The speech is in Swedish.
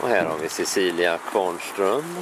Och här har vi Cecilia Kvarnström.